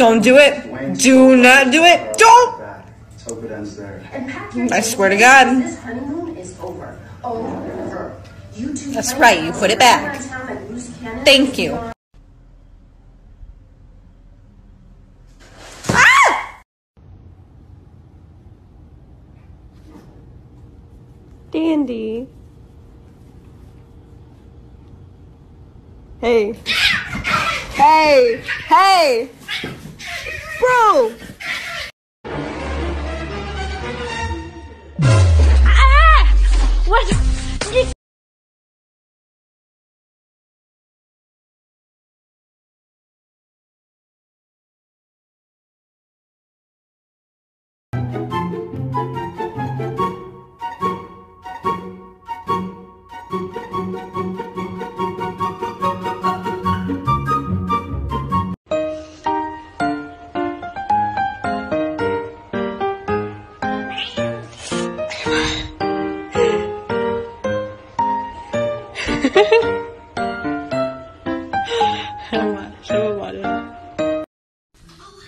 Don't do it. Do not do it. Don't. Let's hope it ends there. And pack your I swear to God. This honeymoon is over. Over. You two That's right, you put it back. around town and lose Canada Thank you. Ah! Dandy. Hey. Hey. Hey. Bro.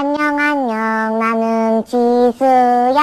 안녕 안녕. 나는 지수야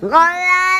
我来